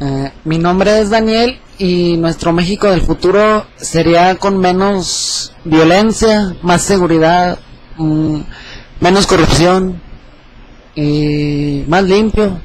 Eh, mi nombre es Daniel y nuestro México del futuro sería con menos violencia, más seguridad, mm, menos corrupción y más limpio.